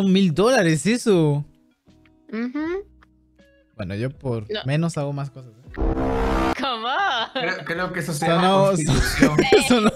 Son mil dólares eso. Ujú. Bueno, yo por No. menos hago más cosas. ¿eh? ¿Cómo? Creo, creo que eso se Eso llama no- constitución. Eso no-